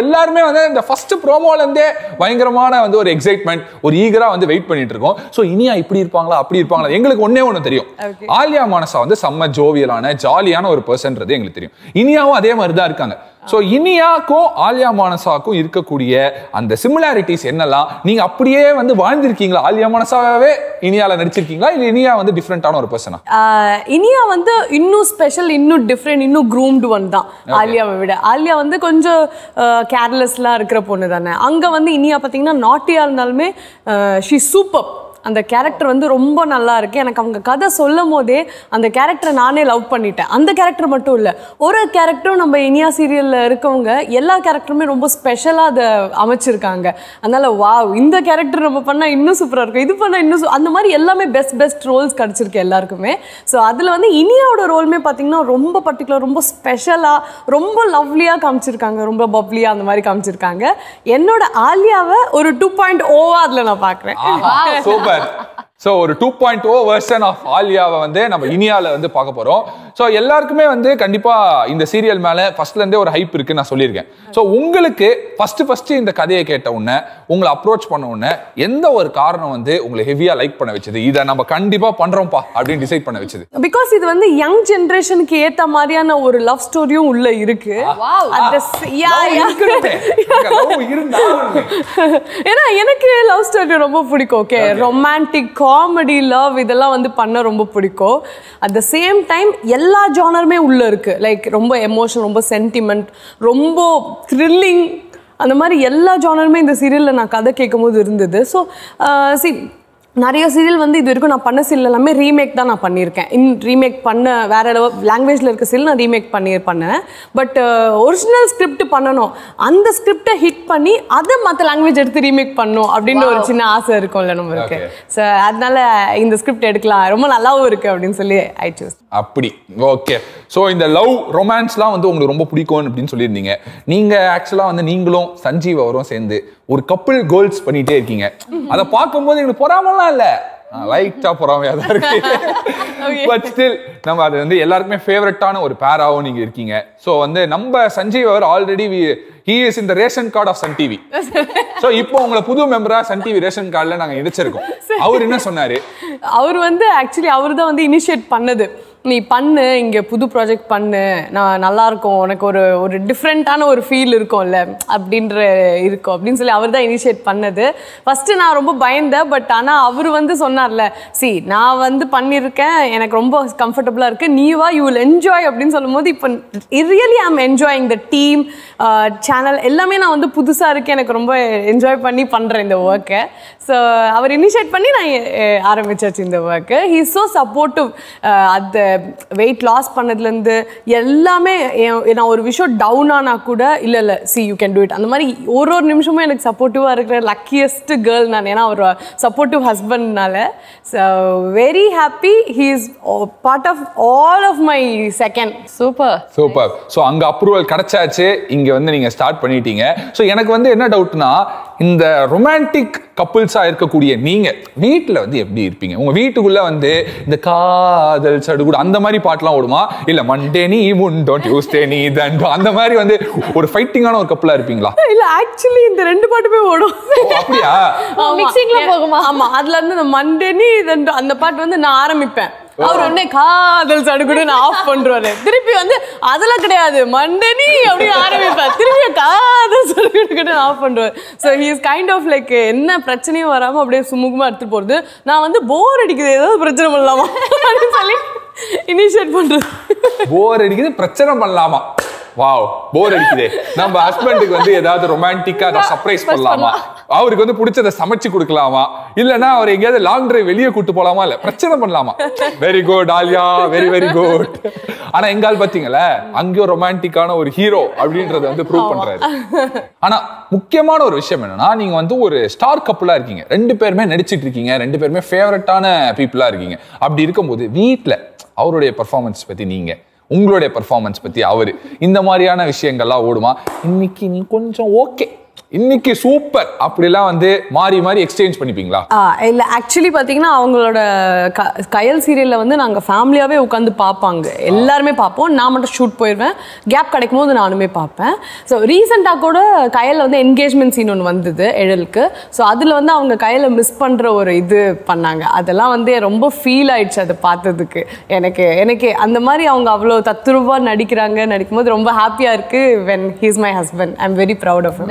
எல்லாருமே வந்து இந்த ஃபர்ஸ்ட் ப்ரோமோல இருந்தே பயங்கரமான வந்து ஒரு எக்ஸைட்மெண்ட் ஒரு ஈகரா வந்து வெயிட் பண்ணிட்டு இருக்கோம். சோ இனியா இப்படி இருப்பாங்களா அப்படி இருப்பாங்களா? எங்களுக்கு ஒண்ணே ஒண்ணு தெரியும். ஆலியா மானசா வந்து செம்ம ஜோவியலான ஜாலியான ஒரு பர்சன்றது எங்களுக்கு தெரியும். இனியாவும் அதே மாதிரி தான் இருக்காங்க. சோ இனியாக்கும் ஆலியா மானசாக்கும் இருக்கக்கூடிய அந்த சிமிலாரிட்டிஸ் என்னெல்லாம் நீங்க அப்படியே வந்து வாழ்ந்திருக்கீங்களா? ஆலியா மானசாவே இனியால நடிச்சிருக்கீங்களா? இல்ல இனியா வந்து டிஃப்ரெண்டான ஒரு பர்சனா இனியா வந்து இன்னும் ஸ்பெஷல் இன்னும் டிஃப்ரெண்ட் இன்னும் க்ரூம்டு ஒன் தான் ஆலியாவை விட. ஆலியா வந்து கொஞ்சம் கேர்லெஸ்லாம் இருக்கிற பொண்ணு தானே. அங்கே வந்து இனியா பார்த்தீங்கன்னா நாட்டியாக இருந்தாலுமே ஷீ சூப்பர் அந்த கேரக்டர் வந்து ரொம்ப நல்லா இருக்கு. எனக்கு அவங்க கதை சொல்லும் போதே அந்த கேரக்டரை நானே லவ் பண்ணிட்டேன். அந்த கேரக்டர் மட்டும் இல்லை ஒரு கேரக்டரும் நம்ம இனியா சீரியலில் இருக்கவங்க எல்லா கேரக்டருமே ரொம்ப ஸ்பெஷலாக அதை அமைச்சிருக்காங்க. அதனால வாவ் இந்த கேரக்டர் நம்ம பண்ணால் இன்னும் சூப்பராக இருக்கும். இது பண்ணால் இன்னும் அந்த மாதிரி எல்லாமே பெஸ்ட் பெஸ்ட் ரோல்ஸ் கிடச்சிருக்கு எல்லாருக்குமே. ஸோ அதில் வந்து இனியாவோட ரோலுமே பார்த்தீங்கன்னா ரொம்ப பர்டிகுலர் ரொம்ப ஸ்பெஷலாக ரொம்ப லவ்லியாக காமிச்சிருக்காங்க. ரொம்ப பப்ளியாக அந்த மாதிரி காமிச்சிருக்காங்க. என்னோட ஆலியாவை ஒரு டூ பாயிண்ட் ஓவா அதில் நான் பார்க்குறேன் சூப்பர். சோ ஒரு two point O version of ஆலியாவை வந்து நம்ம இனியால வந்து பார்க்க போறோம். சோ எல்லாருக்குமே வந்து கண்டிப்பா இந்த சீரியல் மேல ஃபர்ஸ்ட்ல இருந்தே ஒரு ஹைப் இருக்கு நான் சொல்லியிருக்கேன். சோ உங்களுக்கு ஃபர்ஸ்ட் ஃபர்ஸ்ட் இந்த கதையை கேட்ட உடனே உங்களை அப்ரோச் பண்ண உடனே எந்த ஒரு காரணம் வந்து உங்களை ஹெவியா லைக் பண்ண வச்சது? இதை நம்ம கண்டிப்பா பண்றோம்ப்பா அப்படின்னு டிசைட் பண்ண வச்சது. பிகாஸ் இது வந்து யங் ஜென்ரேஷனுக்கு ஏத்த மாதிரியான ஒரு லவ் ஸ்டோரியும் உள்ள இருக்கு. ஏன்னா எனக்கு லவ் ஸ்டோரி ரொம்ப பிடிக்கும் ஓகே ரொமான்டிக் காமெடி லவ் இதெல்லாம் வந்து பண்ண ரொம்ப பிடிக்கும். அட் த சேம் டைம் எல்லா ஜானருமே உள்ள இருக்கு. லைக் ரொம்ப எமோஷன் ரொம்ப சென்டிமெண்ட் ரொம்ப த்ரில்லிங் அந்த மாதிரி எல்லா ஜானருமே இந்த சீரியலில் நான் கதை கேட்கும் போது இருந்தது ஸோ சி நிறைய சீரியல் வந்து இது வரைக்கும் நான் பண்ண சீரியல் எல்லாமே ரீமேக் தான் நான் பண்ணியிருக்கேன். இன் ரீமேக் பண்ண வேற லாங்குவேஜில் இருக்க சீரியல் நான் ரீமேக் பண்ணி பண்ணேன். பட் ஒரிஜினல் ஸ்கிரிப்ட் பண்ணணும். அந்த ஸ்கிரிப்டை ஹிட் பண்ணி அதை மற்ற லாங்குவேஜ் எடுத்து ரீமேக் பண்ணணும் அப்படின்னு ஒரு சின்ன ஆசை இருக்கும்ல நம்மளுக்கு. ஸோ அதனால இந்த ஸ்கிரிப்ட் எடுக்கலாம். ரொம்ப நல்லாவும் இருக்கு அப்படின்னு சொல்லி ஐ சூஸ் அப்படி. ஓகே சோ இந்த லவ் ரொமான்ஸ்லாம் வந்து உங்களுக்கு ரொம்ப பிடிக்கும் அப்படின்னு சொல்லியிருந்தீங்க. நீங்க ஆக்சுவலா வந்து நீங்களும் சஞ்சீவ் அவரும் சேர்ந்து ஒரு கப்பிள் கோல்ஸ் பண்ணிட்டே இருக்கீங்க. அதை பார்க்கும்போது எங்களுக்கு பொறாமலாம் இல்ல. லைட்டா பொறாமையா தான் இருக்கு. பட் ஸ்டில் நம்ம அது வந்து எல்லாருக்குமே ஃபேவரட்டான ஒரு பேராவும் நீங்க இருக்கீங்க. சோ வந்து நம்ம சஞ்சீவ் அவர் ஆல்ரெடி ஹி இஸ் இந்த ration card of Sun TV so இப்போ உங்களை புது மெம்பரா சன் டிவி ரேஷன் கார்டுல நாங்க இணைச்சிருக்கோம். அவர் என்ன சொன்னாரு? அவர் வந்து ஆக்சுவலி அவர் தான் வந்து இனிஷியேட் பண்ணது. நீ பண்ணு இங்கே புது ப்ராஜெக்ட் பண்ணு நான் நல்லா இருக்கும் உனக்கு ஒரு ஒரு டிஃப்ரெண்ட்டான ஒரு ஃபீல் இருக்கும்ல அப்படின்ற இருக்கும் அப்படின்னு சொல்லி அவர் தான் இனிஷியேட் பண்ணது. ஃபஸ்ட்டு நான் ரொம்ப பயந்தேன் பட் ஆனால் அவர் வந்து சொன்னார்ல சி நான் வந்து பண்ணியிருக்கேன் எனக்கு ரொம்ப கம்ஃபர்டபுளாக இருக்குது நீ வா யூ வில் என்ஜாய் அப்படின்னு சொல்லும்போது இப்போ really I'm enjoying the team channel எல்லாமே நான் வந்து புதுசாக இருக்கேன் எனக்கு ரொம்ப என்ஜாய் பண்ணி பண்ணுறேன் இந்த ஒர்க்கை ஸோ அவர் இனிஷியேட் பண்ணி நான் ஆரம்பிச்சாச்சு இந்த ஒர்க்கு ஹீ ஸோ சப்போர்ட்டிவ் அந்த வெயிட் லாஸ் பண்ணதுலேருந்து எல்லாமே நான் ஒரு விஷயம் டவுன் ஆனா கூட இல்லை இல்லை see you can do it அந்த மாதிரி ஒரு ஒரு நிமிஷமும் எனக்கு சப்போர்ட்டிவாக இருக்கிற லக்கியஸ்ட் கேர்ள் நான் ஏன்னா அவர் supportive ஹஸ்பண்ட்னால so very happy he is part of all of my second super super so அங்க அப்ரூவல் கிடைச்சாச்சு. இங்க வந்து நீங்க ஸ்டார்ட் பண்ணிட்டீங்க. ஸோ எனக்கு வந்து என்ன டவுட்னா இந்த ரொமான்டிக் கப்புள்ஸா இருக்கக்கூடிய நீங்க வீட்ல வந்து எப்படி இருப்பீங்க? உங்க வீட்டுக்குள்ள வந்து இந்த காதல் சடுகுடு அந்த மாதிரி பாட்டுலாம் ஓடுமா? இல்ல மண்டே நீ முண்டோ டியூஸ்டே நீ தண்டோ அந்த மாதிரி வந்து ஒரு ஃபைட்டிங்கான ஒரு கப்பலா இருப்பீங்களா? இல்லை ஆக்சுவலி இந்த ரெண்டு பாட்டுமே ஓடும். ஓ, அப்படியா? mixing-ல போகுமா? ஆமா. அதுல இருந்து இந்த மண்டேனி இதென்று அந்த பாட்டு வந்து நான் ஆரம்பிப்பேன். அவர் உடனே காதல் சடுகுடு நான் ஆஃப் பண்றாரு திருப்பி வந்து அதெல்லாம் கிடையாது. மண்டனி அப்படின்னு ஆரம்பிப்பேன் திருப்பி காதல் சடுகுடு. ஆஃப் பண்ணுவார் so he is kind of like என்ன பிரச்சனையும் வராமல் அப்படியே சுமூகமாக எடுத்துட்டு போகிறது நான் வந்து போர் அடிக்குது. ஏதாவது பிரச்சனை பண்ணலாமா? அப்படின்னு சொல்லி இனிஷியேட் பண்ணுறது போர் அடிக்குது பிரச்சனை பண்ணலாமா? வாவ் போர் அடிக்குதே. நம்ம ஹஸ்பண்டுக்கு வந்து ஏதாவது ரொமான்டிக்கா ஏதாவது சர்ப்ரைஸ் பண்ணலாமா? அவருக்கு வந்து பிடிச்சத சமைச்சு கொடுக்கலாமா? இல்லனா அவர் எங்கேயாவது லாங் டிரைவ் வெளியே கூட்டு போலாமா? இல்ல பிரச்சனை பண்ணலாமா? Very good Alia. Very very good ஆனா எங்கால் பாத்தீங்களா? அங்கேயும் ரொமான்டிக்கான ஒரு ஹீரோ அப்படின்றத வந்து ப்ரூவ் பண்றாரு. ஆனா முக்கியமான ஒரு விஷயம் என்னன்னா நீங்க வந்து ஒரு ஸ்டார் கப்புலா இருக்கீங்க. ரெண்டு பேருமே நடிச்சிட்டு இருக்கீங்க. ரெண்டு பேருமே ஃபேவரட்டான பீப்புளா இருக்கீங்க. அப்படி இருக்கும்போது வீட்ல அவருடைய பெர்ஃபார்மன்ஸ் பத்தி நீங்க உங்களுடைய பர்ஃபார்மன்ஸ் பற்றி அவர் இந்த மாதிரியான விஷயங்கள்லாம் ஓடுமா? இன்னைக்கு நீ கொஞ்சம் ஓகே இன்னைக்கு சூப்பர். அப்படிலாம் வந்து மாறி மாறி எக்ஸ்சேஞ்ச் பண்ணிப்பீங்களா? இல்லை ஆக்சுவலி பார்த்தீங்கன்னா அவங்களோட கயல் சீரியலில் வந்து நாங்கள் ஃபேமிலியாகவே உட்காந்து பார்ப்பாங்க. எல்லாருமே பார்ப்போம். நான் மட்டும் ஷூட் போயிடுவேன் கேப் கிடைக்கும் போது நானுமே பார்ப்பேன். ஸோ ரீசெண்டாக கூட கயலில் வந்து என்கேஜ்மெண்ட் சீன் ஒன்று வந்தது எழலுக்கு. ஸோ அதில் வந்து அவங்க கையில் மிஸ் பண்ணுற ஒரு இது பண்ணாங்க. அதெல்லாம் வந்து ரொம்ப ஃபீல் ஆயிடுச்சு அதை பார்த்ததுக்கு. எனக்கு எனக்கு. அந்த மாதிரி அவங்க அவ்வளோ தத்துருவா நடிக்கிறாங்க. நடிக்கும்போது ரொம்ப ஹாப்பியாக இருக்குது when he's my husband I am very proud of